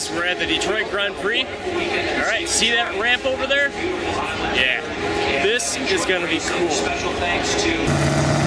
guys, we're at the Detroit Grand Prix. All right, see that ramp over there? Yeah, this is gonna be cool. Special thanks to